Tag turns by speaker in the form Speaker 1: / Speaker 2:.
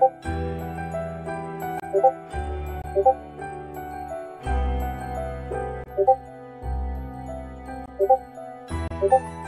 Speaker 1: 고고
Speaker 2: 고고